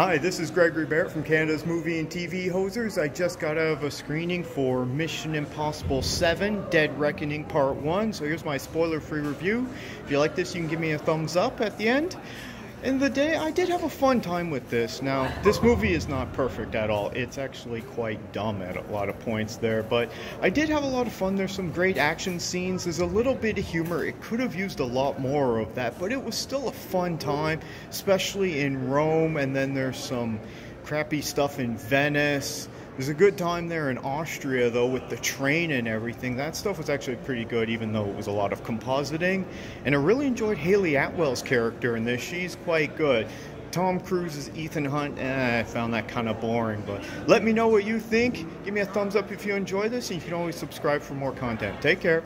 Hi, this is Gregory Barrett from Canada's Movie and TV Hosers. I just got out of a screening for Mission Impossible 7 Dead Reckoning Part 1. So here's my spoiler free review. If you like this, you can give me a thumbs up at the end. In the day, I did have a fun time with this. Now, this movie is not perfect at all. It's actually quite dumb at a lot of points there, but I did have a lot of fun. There's some great action scenes. There's a little bit of humor. It could have used a lot more of that, but it was still a fun time, especially in Rome, and then there's some crappy stuff in Venice. There's a good time there in Austria, though, with the train and everything. That stuff was actually pretty good, even though it was a lot of compositing. And I really enjoyed Hayley Atwell's character in this. She's quite good. Tom Cruise's Ethan Hunt, eh, I found that kind of boring, but let me know what you think. Give me a thumbs up if you enjoy this, and you can always subscribe for more content. Take care.